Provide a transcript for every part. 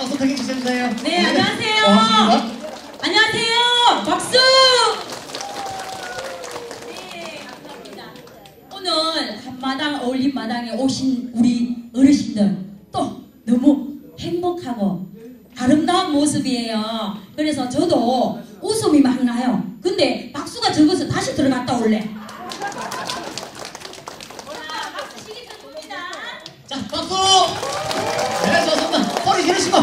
박수 크게 주세요. 네, 안녕하세요. 고맙습니다. 안녕하세요. 박수. 네, 감사합니다. 오늘 한마당 어울림 마당에 오신 우리 어르신들 또 너무 행복하고 아름다운 모습이에요. 그래서 저도 웃음이 막 나요. 근데 박수가 적어서 다시 들어갔다 올래. 자, 박수 지르시고.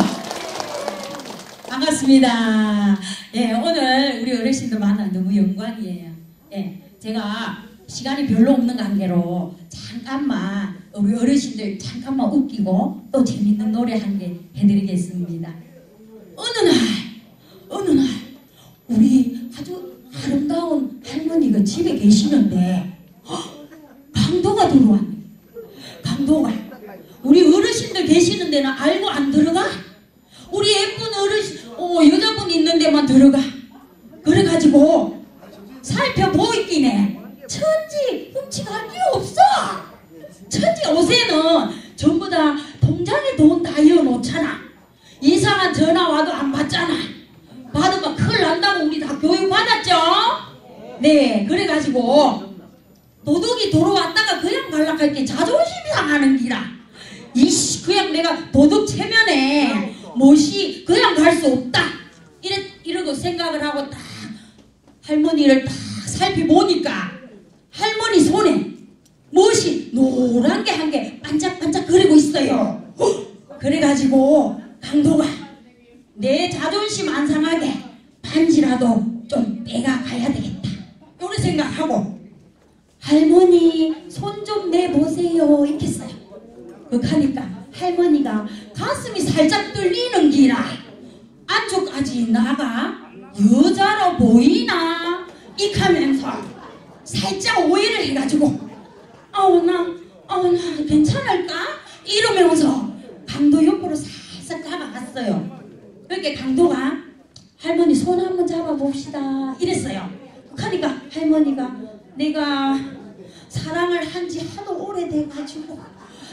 반갑습니다. 예, 오늘 우리 어르신들 만나 너무 영광이에요. 예, 제가 시간이 별로 없는 관계로 잠깐만 우리 어르신들 잠깐만 웃기고 또 재밌는 노래 한 개 해드리겠습니다. 어느 날, 어느 날 우리 아주 아름다운 할머니가 집에 계시는데 헉, 강도가 들어왔네. 강도가 우리 어르신들 계시는 데는 알고 안 들어가? 우리 예쁜 어르신, 어, 여자분 있는 데만 들어가. 그래가지고 살펴보이긴 해. 천지 훔치갈 게 없어. 천지 요새는 전부 다 통장에 돈 다 이어놓잖아. 이상한 전화 와도 안 받잖아. 받으면 큰일 난다고 우리 다 교육 받았죠? 네, 그래가지고 도둑이 들어왔다가 그냥 갈락할 게 자존심이 상하는 기라. 이씨, 그냥 내가 도둑 체면에 못이 그냥 갈 수 없다. 이래, 이러고 생각을 하고 딱 할머니를 딱 살펴보니까 할머니 손에 무엇이 노란 게한개 반짝반짝 거리고 있어요. 헉! 그래가지고 강도가 내 자존심 안 상하게 반지라도 좀 빼가 가야 되겠다. 요런 생각하고 할머니 손 좀 내보세요 이렇게 써요. 그렇게 하니까 할머니가 가슴이 살짝 뚫리는 기라 안쪽까지 나가 여자로 보이나 이하면서 살짝 오해를 해가지고 아우 나 아우 나 괜찮을까 이러면서 강도 옆으로 살짝 다가갔어요. 그렇게 강도가 할머니 손 한번 잡아봅시다 이랬어요. 하니까 할머니가 내가 사랑을 한 지 하도 오래돼가지고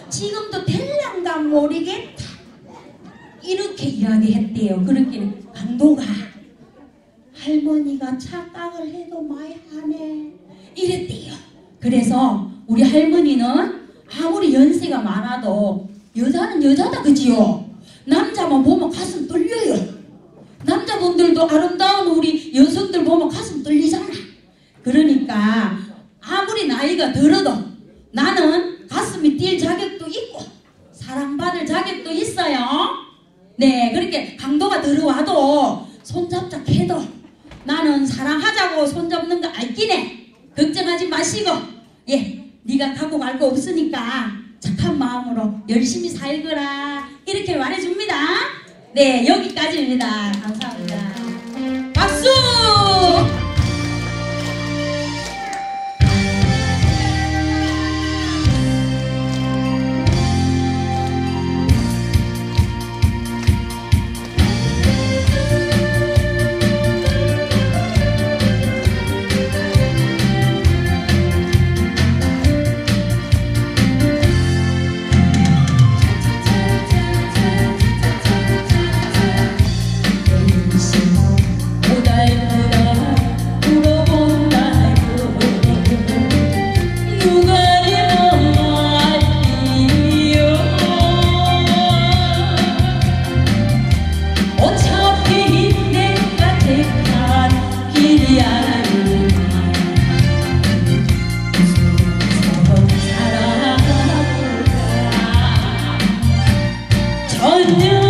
지금도 될랑가 모르겠다 이렇게 이야기했대요. 그렇기는 강도가 할머니가 착각을 해도 많이 하네 이랬대요. 그래서 우리 할머니는 아무리 연세가 많아도 여자는 여자다 그지요? 남자만 보면 가슴 떨려요. 남자분들도 아름다운 우리 여성들 보면 가슴 떨리잖아. 그러니까 아무리 나이가 들어도 나는 가슴이 뛸 자격도 있고 사랑받을 자격도 있어요. 네, 그렇게 강도가 들어와도 손잡자 해도 나는 사랑하자고 손잡는 거 해. 걱정하지 마시고 예, 네가 갖고 갈 거 없으니까 착한 마음으로 열심히 살거라 이렇게 말해줍니다. 네, 여기까지입니다. 감사합니다. do